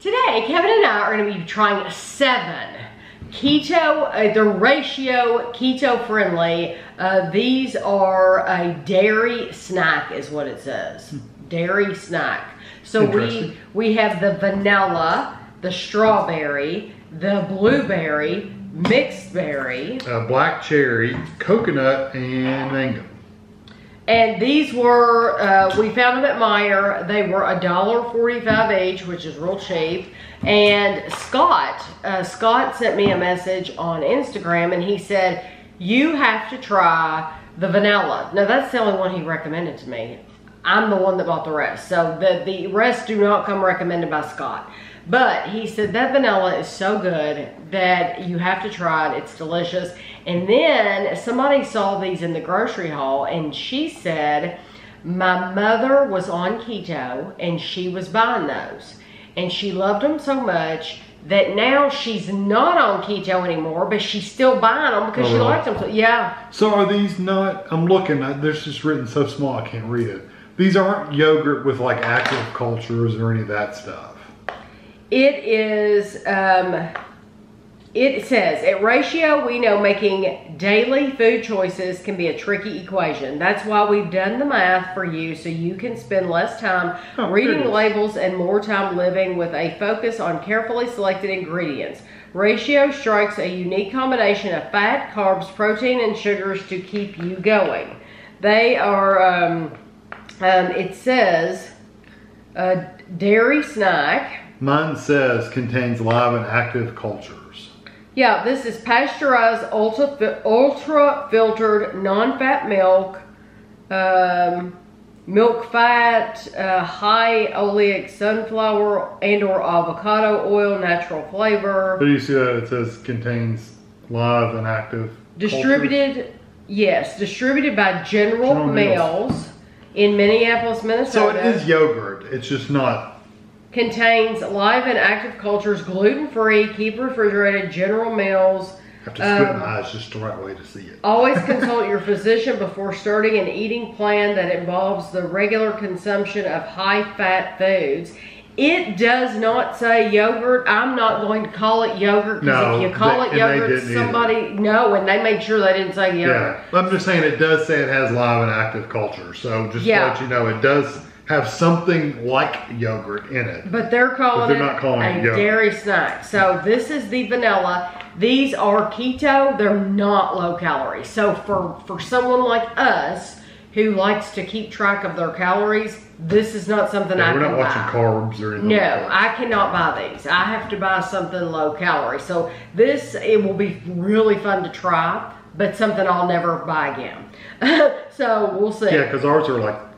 Today, Kevin and I are gonna be trying seven keto, uh, the ratio keto friendly. Uh, these are a dairy snack is what it says. Dairy snack. So we, we have the vanilla, the strawberry, the blueberry, mixed berry, Uh, black cherry, coconut, and mango. And these were, uh, we found them at Meijer. They were a dollar forty-five each, which is real cheap. And Scott, uh, Scott sent me a message on Instagram and he said, you have to try the vanilla. Now that's the only one he recommended to me. I'm the one that bought the rest. So the, the rest do not come recommended by Scott. But he said that vanilla is so good that you have to try it. It's delicious. And then somebody saw these in the grocery haul and she said, my mother was on keto and she was buying those. And she loved them so much that now she's not on keto anymore, but she's still buying them because Oh, she really? likes them. So, yeah. So are these not? I'm looking. There's just written so small I can't read it. These aren't yogurt with like active cultures or any of that stuff. It is, um, it says, at ratio, we know making daily food choices can be a tricky equation. That's why we've done the math for you so you can spend less time Oh, reading goodness. labels and more time living with a focus on carefully selected ingredients. Ratio strikes a unique combination of fat, carbs, protein, and sugars to keep you going. They are, um, um, it says, a dairy snack. Mine says contains live and active cultures. Yeah, this is pasteurized, ultra, ultra filtered, non-fat milk, um, milk fat, uh, high oleic sunflower and or avocado oil, natural flavor, do you see that it says contains live and active cultures? distributed, yes, distributed by General, General Mills. Mills. in Minneapolis, Minnesota. So it is yogurt. It's just not. Contains live and active cultures, gluten-free, keep refrigerated, General Mills. I have to squint Um, my eyes just the right way to see it. Always consult your physician before starting an eating plan that involves the regular consumption of high fat foods. It does not say yogurt. I'm not going to call it yogurt because No, if you call they- it yogurt, didn't either. somebody no, and they made sure they didn't say yogurt. Yeah, I'm just saying it does say it has live and active culture. So just Yeah. to let you know, it does have something like yogurt in it. But they're calling they're it not calling a it dairy snack. So this is the vanilla. These are keto. They're not low calorie. So for for someone like us who likes to keep track of their calories, this is not something I Yeah, we're can not watching buy. carbs or anything. No, like. I cannot buy these. I have to buy something low calorie. So this it will be really fun to try, but something I'll never buy again. so we'll see. Yeah, because ours are like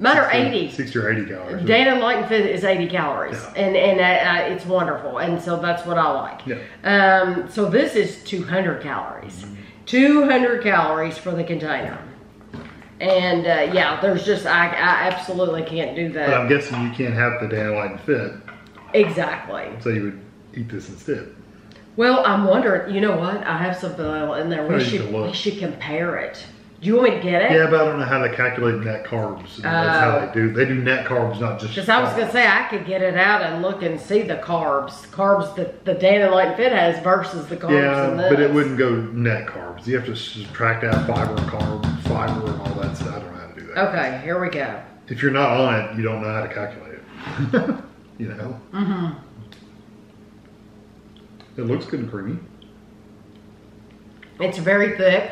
Mine are 60 80. 60 or 80 calories. Dannon Light and Fit is 80 calories, Yeah. and and uh, uh, it's wonderful, and so that's what I like. Yeah. Um, so this is 200 calories, 200 calories for the container, and uh, yeah, there's just I, I absolutely can't do that. But I'm guessing you can't have the Dannon Light and Fit, exactly. so you would eat this instead. Well, I'm wondering, you know what? I have something in there. We should we should compare it. Do you want me to get it? Yeah, but I don't know how they calculate net carbs. And that's how Oh. they do. They do net carbs, not just. Because I was gonna say I could get it out and look and see the carbs, carbs that the Dana Light Fit has versus the carbs Yeah, in this. but it wouldn't go net carbs. You have to subtract out fiber and carb, fiber and all that stuff. I don't know how to do that. Okay, here we go. If you're not on it, you don't know how to calculate it. you know. Mm-hmm. It looks good and creamy. It's very thick,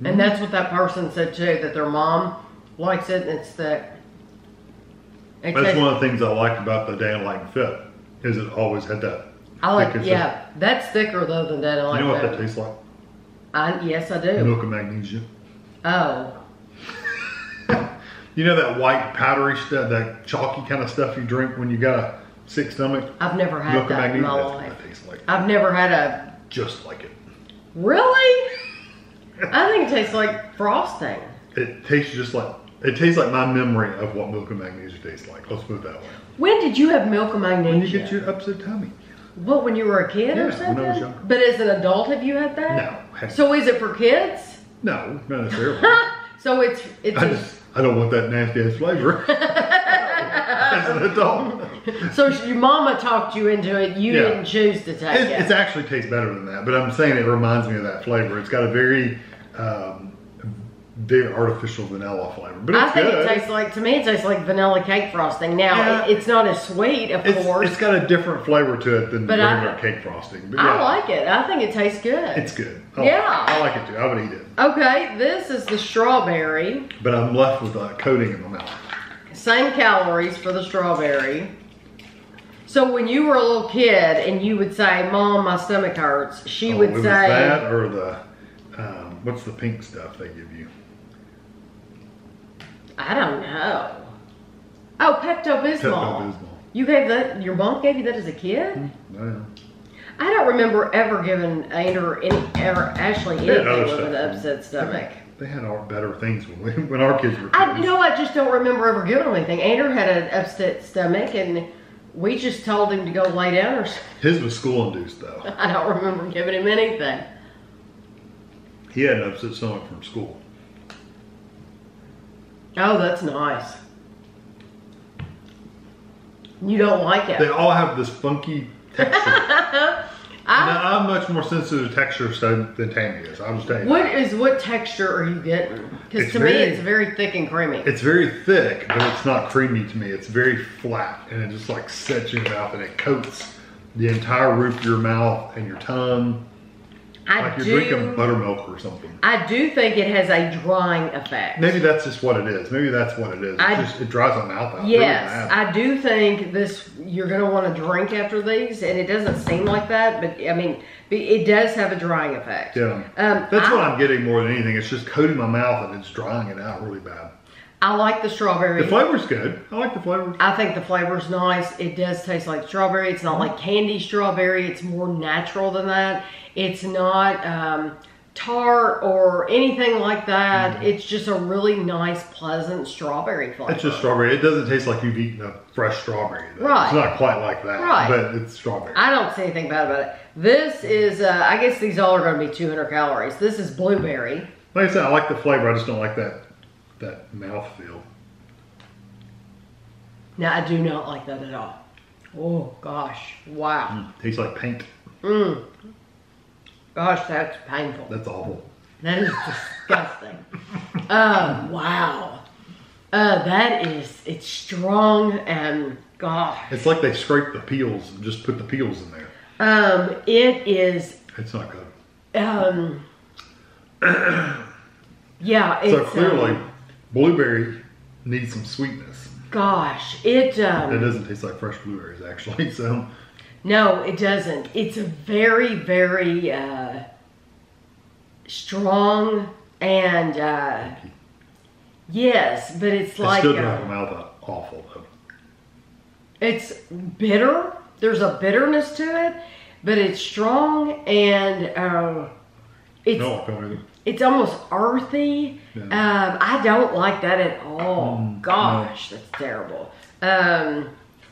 Mm-hmm. and that's what that person said too. That their mom likes it, and it's thick. It That's one of the things I liked about the Dan Light Fit is it always had that. I like. thick Yeah, that's thicker though than Dana Light. You know what that tastes like? I, yes, I do. Milk and magnesia. Oh, You know that white powdery stuff, that chalky kind of stuff you drink when you got a sick stomach? I've never had Milk and that in my life. like. I've never had a. Just like it. Really? I think it tastes like frosting. It tastes just like it tastes like my memory of what milk and magnesia tastes like. Let's put it that way. When did you have milk and magnesia? When you get your upset tummy. What, when you were a kid Yeah, or when I was younger. But as an adult, have you had that? No. So is it for kids? No, not necessarily. so it's it's I just I don't want that nasty ass flavor. as an adult. So your mama talked you into it. You Yeah. didn't choose to take It, it. it's actually tastes better than that, but I'm saying it reminds me of that flavor. It's got a very, um, very artificial vanilla flavor, but I think good. it tastes like to me. It tastes like vanilla cake frosting. Now Yeah. it, it's not as sweet, of it's, course. it's got a different flavor to it than But I- regular cake frosting. But I like it. I think it tastes good. It's good. I Yeah. like. I like it too. I would eat it, okay, this is the strawberry. but I'm left with a coating in my mouth. Same calories for the strawberry. So when you were a little kid and you would say, "Mom, my stomach hurts," she Oh, would say, that or the um, what's the pink stuff they give you? "I don't know." Oh, Pepto Bismol. Pepto-Bismol. You gave that. Your mom gave you that as a kid. Yeah. I don't remember ever giving Ander any, ever Ashley had anything with an upset stomach. They had our better things when we, when our kids were kids. I, know, I just don't remember ever giving him anything. Ander had an upset stomach, and we just told him to go lay down or something. His was school induced though. I don't remember giving him anything. He had an upset stomach from school. Oh, that's nice. You don't like it. They all have this funky texture. I, ah. Now, I'm much more sensitive to texture than Tami is. I'm just tell you. what that. is what texture are you getting? Because to me, it's very thick and creamy. It's very thick, but it's not creamy to me. It's very flat, and it just like sets your mouth, and it coats the entire roof of your mouth and your tongue, I like you're do. drinking buttermilk or something. I do think it has a drying effect. Maybe that's just what it is. Maybe that's what it is. It I- just it dries my mouth out. Yes, really. I do think this. You're gonna want to drink after these, and it doesn't seem like that, but I mean, it does have a drying effect. yeah. Um, That's I, what I'm getting more than anything. It's just coating my mouth and it's drying it out really bad. I like the strawberry. The flavor's good. I like the flavor. I think the flavor's nice. It does taste like strawberry. It's not like candy strawberry. It's more natural than that. It's not um, tart or anything like that. Mm-hmm. It's just a really nice, pleasant strawberry flavor. It's just strawberry. It doesn't taste like you've eaten a fresh strawberry. though. Right. It's not quite like that. Right. But it's strawberry. I don't see anything bad about it. This is, uh, I guess these all are going to be 200 calories. This is blueberry. Like I said, I like the flavor. I just don't like that that mouthfeel. Now, I do not like that at all. Oh, gosh. Wow. Tastes like paint. Mm. Gosh, that's painful. That's awful. That is disgusting. Oh, wow. Uh, that is, it's strong and gosh. It's like they scrape the peels and just put the peels in there. Um, it is, It's not good. um, yeah, it's, So clearly, um, blueberry needs some sweetness. gosh, it, It um, doesn't taste like fresh blueberries, actually. So no, it doesn't. It's a very, very, uh, strong and, uh, yes, but it's it like, still uh, dries my mouth out awful though. It's bitter. There's a bitterness to it, but it's strong and uh, it's No, I don't either. it's almost earthy. Yeah. Um, I don't like that at all. Mm, Gosh, that's terrible. Um,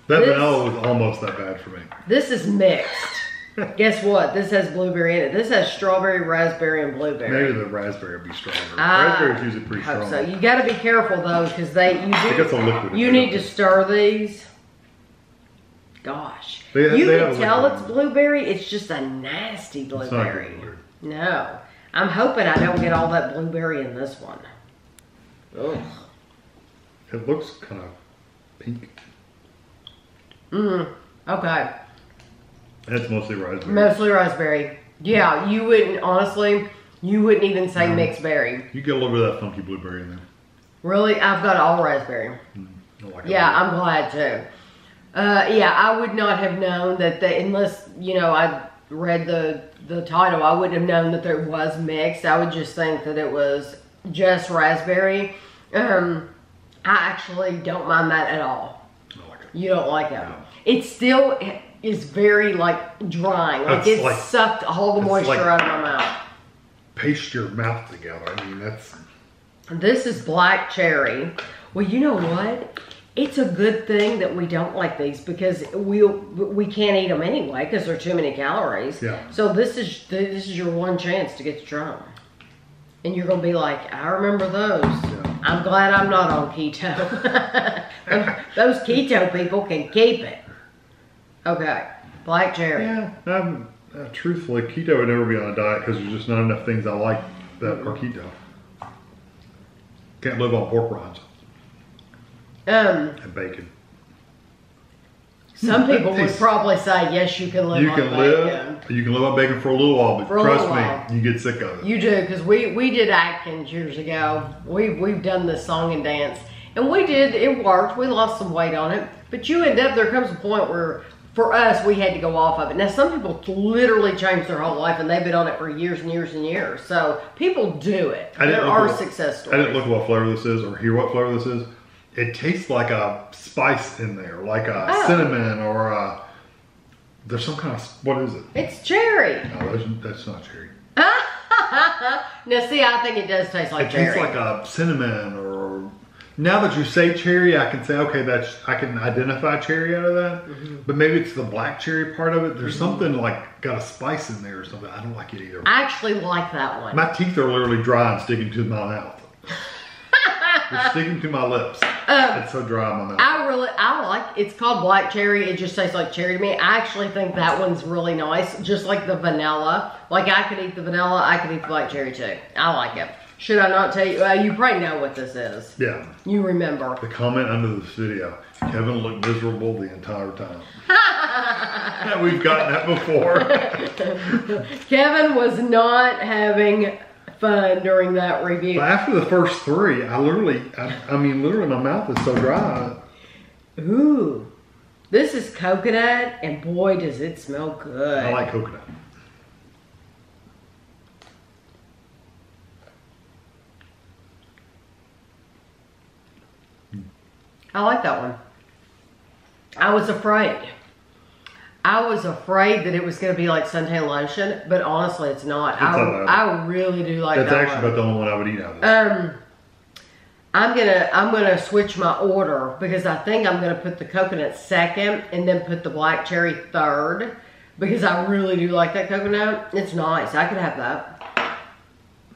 That This- vanilla was almost that bad for me. this is mixed. Guess what? This has blueberry in it. This has strawberry, raspberry, and blueberry. Maybe the raspberry would be stronger. I Raspberry's usually pretty hope strong. so. You got to be careful though, because they you They got some do you need to stir these. Gosh, They- you they can tell it's blueberry. It's just a nasty blueberry. Good. No, I'm hoping I don't get all that blueberry in this one. Ugh. It looks kind of pink. Mm, okay. That's mostly raspberry. Mostly raspberry. Yeah, you wouldn't, honestly, you wouldn't even say No. mixed berry. You get a little bit of that funky blueberry in there. Really? I've got all raspberry. I like. Yeah, I'm glad too. Uh, yeah, I would not have known that they, unless, you know, I read the, the title, I wouldn't have known that there was mixed. I would just think that it was just raspberry. Um, I actually don't mind that at all. Like. You don't like it. No. It still is very like drying. Like It's it like- sucked all the moisture like- out of my mouth. Paste your mouth together. I mean, that's This is black cherry. Well, you know what? It's a good thing that we don't like these because we we can't eat them anyway because they're too many calories. Yeah. So this is this is your one chance to get 'em. and you're gonna be like, I remember those. Yeah. I'm glad I'm not on keto. Those keto people can keep it. Okay, black cherry. Yeah, I'm, uh, truthfully, keto would never be on a diet because there's just not enough things I like that are keto. Can't live on pork rinds Um, and bacon. some people would probably say yes, you can live You on can bacon. live, you can live on bacon for a little while, but For trust me, while. you get sick of it. You do, because we, we did Atkins years ago. We, we've done this song and dance. And we did, it worked. We lost some weight on it. But you end up, there comes a point where, for us, we had to go off of it. Now, some people literally change their whole life and they've been on it for years and years and years. So people do it. I There are at- success I didn't look what flavor this is or hear what flavor this is. It tastes like a spice in there, like a Oh. cinnamon or a. There's some kind of what is it? It's cherry. No, that's, that's not cherry. now, see, I think it does taste like it cherry. tastes like a cinnamon or. Now that you say cherry, I can say okay, that's I can identify cherry out of that. Mm-hmm. But maybe it's the black cherry part of it. There's something like got a spice in there or something. I don't like it either. I actually like that one. My teeth are literally dry and sticking to my mouth. They're sticking to my lips. Um, it's so dry in my mouth. I really, I like. It's called black cherry. It just tastes like cherry to me. I actually think that one's really nice, just like the vanilla. Like I could eat the vanilla. I could eat the black cherry too. I like it. Should I not tell you? Uh, you probably know what this is. yeah. You remember? The comment under this video, Kevin looked miserable the entire time. We've gotten that before. Kevin was not having fun during that review. But after the first three, I literally, I, I mean, literally, my mouth is so dry. Ooh, this is coconut, and boy, does it smell good. I like coconut. I like that one. I was afraid. I was afraid that it was going to be like suntan lotion, but honestly, it's not. It's I. I really do like that. That's that actually one. about the only one I would eat out of. Um, I'm gonna I'm gonna switch my order because I think I'm gonna put the coconut second and then put the black cherry third because I really do like that coconut. It's nice. I could have that.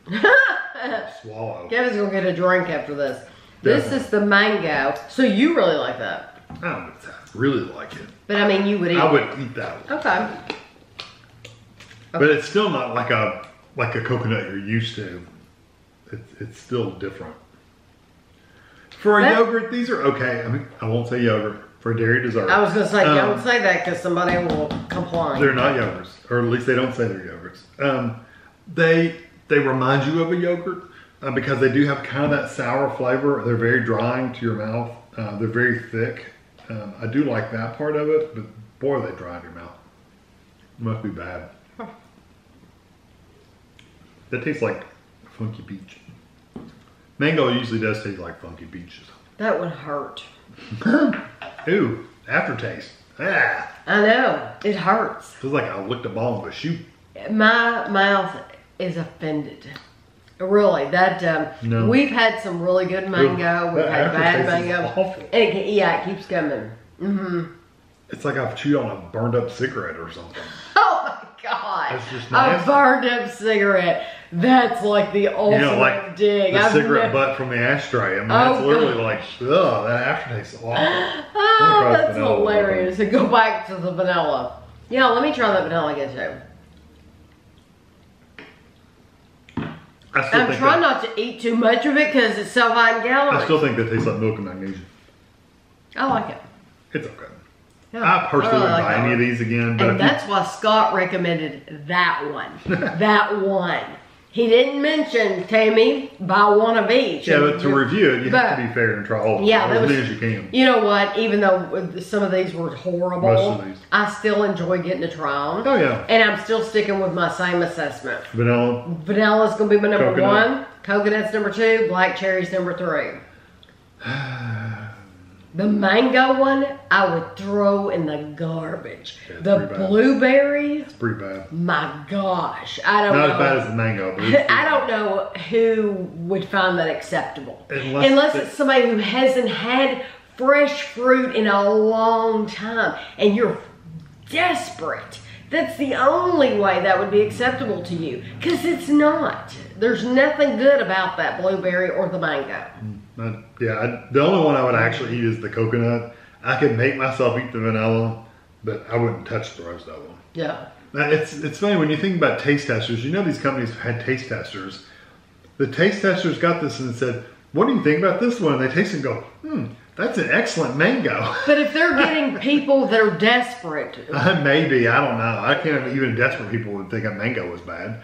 Swallow. Kevin's gonna get a drink after this. This is the mango. So you really like that, I don't I really like it. But I mean you would eat. I would eat that one. Okay. But it's still not like a like a coconut you're used to. It's, it's still different. For a That- yogurt, these are okay. I mean, I won't say yogurt. For a dairy dessert. I was gonna say Um, don't say that because somebody will complain. They're not yogurts, or at least they don't say they're yogurts. Um, they they remind you of a yogurt uh, because they do have kind of that sour flavor. They're very drying to your mouth. Uh, they're very thick. Um, I do like that part of it, but boy, they dry in your mouth. Must be bad. That tastes like funky peach. Mango usually does taste like funky peaches. That would hurt. Ooh, aftertaste. Ah, I know it hurts. feels like I licked a ball of a shoe. My mouth is offended. Really, that um, No. we've had some really good mango. We've had bad mango, it, yeah, it keeps coming. Mm -hmm. It's like I've chewed on a burned up cigarette or something. Oh my god! That's just a burned up cigarette. That's like the ultimate You know, like dig. the I've cigarette never- butt from the ashtray. I mean, Oh, that's literally God. like, ugh, that aftertaste is awful. Oh, that's hilarious. And go back to the vanilla. Yeah, let me try that vanilla again too. I still I'm trying that, not to eat too much of it because it's so high in calories. I still think that tastes like milk and magnesium. I like it. It's okay. Yeah, I personally wouldn't like buy any of these again, but And if you- that's why Scott recommended that one. that one. He didn't mention, Tami, buy one of each. yeah, but to review it, you have to be fair and try all of them Yeah, as many as you can. You know what? Even though uh, some of these were horrible, Most of these. I still enjoy getting to try them. Oh yeah, And I'm still sticking with my same assessment. vanilla. Vanilla's gonna be my number Coconut. one. Coconut's number two. Black cherry's number three. The mango one, I would throw in the garbage. Yeah, the blueberry, It's pretty bad. my gosh, I don't Not know. as bad as the mango, I don't know who would find that acceptable. Unless Unless it's somebody who hasn't had fresh fruit in a long time and you're desperate. That's the only way that would be acceptable to you. Because it's not. There's nothing good about that blueberry or the mango. I, yeah, I, the only one I would actually eat is the coconut. I could make myself eat the vanilla, but I wouldn't touch the rest of them. Yeah. Now, it's it's funny when you think about taste testers. You know these companies have had taste testers. The taste testers got this and said, "What do you think about this one?" And they taste it and go, "Hmm, that's an excellent mango." But if they're getting people that are desperate, Uh, Maybe I don't know. I can't even desperate people would think a mango was bad.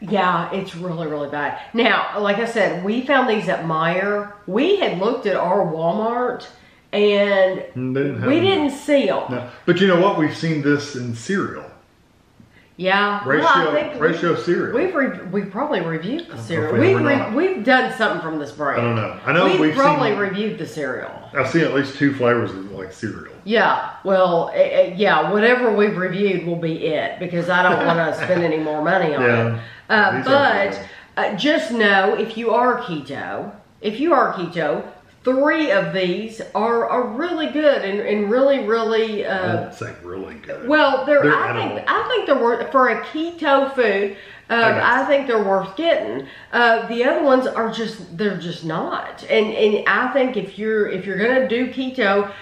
Yeah, it's really, really bad. Now, like I said, we found these at Meijer. We had looked at our Walmart and didn't we them. didn't see them. No. But you know what? We've seen this in cereal. Yeah, Ratio well, ratio cereal. We've re- we probably reviewed the cereal. we We've re- we've done something from this brand. I don't know. I know we've, we've probably seen- reviewed the cereal. I've seen at least two flavors of like cereal. Yeah, well, eh, eh, yeah, whatever we've reviewed will be it because I don't want to spend any more money on Yeah. it. Uh, but uh, just know if you are keto, if you are keto, three of these are, are really good and, and really, really. Uh, say really good. well, they're, They're I edible. think I think they're worth for a keto food. Um, got I think they're worth getting. Uh, the other ones are just they're just not. And and I think if you're if you're gonna do keto,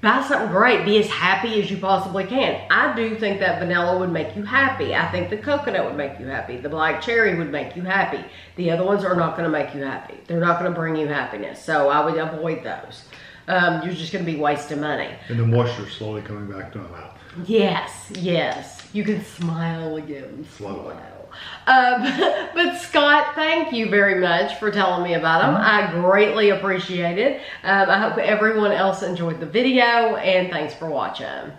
buy something great. Be as happy as you possibly can. I do think that vanilla would make you happy. I think the coconut would make you happy. The black cherry would make you happy. The other ones are not going to make you happy. They're not going to bring you happiness. So I would avoid those. Um, you're just going to be wasting money. and the moisture slowly coming back to my mouth. Yes, yes. You can smile again. Slowly. Smile. Um, but Scott, thank you very much for telling me about them. I greatly appreciate it. Um, I hope everyone else enjoyed the video, and thanks for watching.